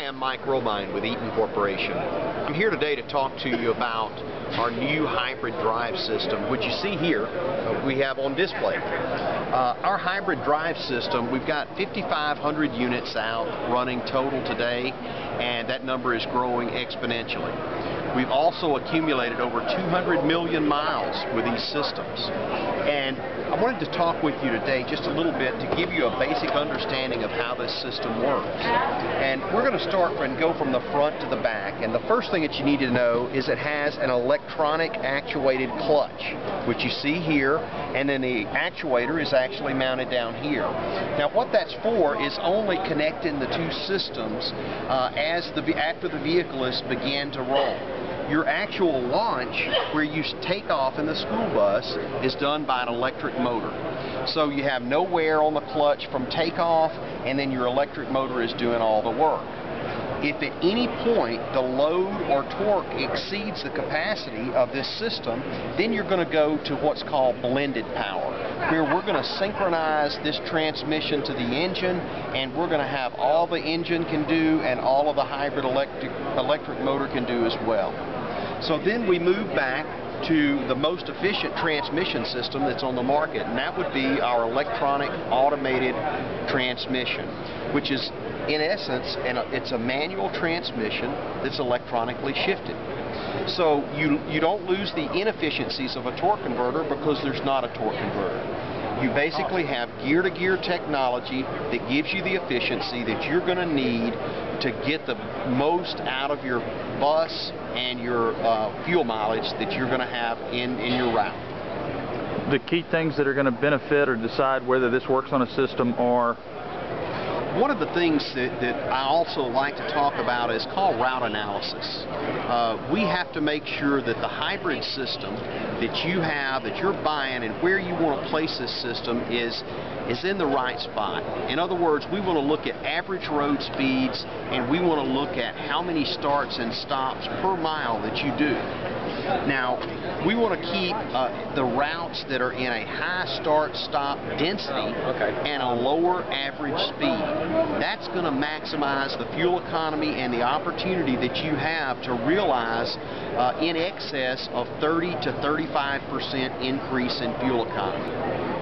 Hi, I'm Mike Romine with Eaton Corporation. I'm here today to talk to you about our new hybrid drive system, which you see here uh, we have on display. Uh, our hybrid drive system, we've got 5,500 units out running total today, and that number is growing exponentially. We've also accumulated over 200 million miles with these systems. And I wanted to talk with you today just a little bit to give you a basic understanding of how this system works. And we're going to start and go from the front to the back. And the first thing that you need to know is it has an electronic actuated clutch, which you see here, and then the actuator is actually mounted down here. Now what that's for is only connecting the two systems uh, as the after the vehicle is begin to roll your actual launch where you take off in the school bus is done by an electric motor. So you have no wear on the clutch from takeoff and then your electric motor is doing all the work. If at any point the load or torque exceeds the capacity of this system, then you're going to go to what's called blended power, where we're going to synchronize this transmission to the engine, and we're going to have all the engine can do and all of the hybrid electric, electric motor can do as well. So then we move back to the most efficient transmission system that's on the market, and that would be our electronic automated transmission, which is in essence, and it's a manual transmission that's electronically shifted. So you, you don't lose the inefficiencies of a torque converter because there's not a torque converter. You basically have gear-to-gear -gear technology that gives you the efficiency that you're going to need to get the most out of your bus and your uh, fuel mileage that you're going to have in, in your route. The key things that are going to benefit or decide whether this works on a system are one of the things that, that, I also like to talk about is called route analysis. Uh, we have to make sure that the hybrid system that you have, that you're buying, and where you want to place this system is is in the right spot. In other words, we want to look at average road speeds and we want to look at how many starts and stops per mile that you do. Now, we want to keep uh, the routes that are in a high start-stop density okay. and a lower average speed. That's going to maximize the fuel economy and the opportunity that you have to realize uh, in excess of 30 to 35 percent increase in fuel economy.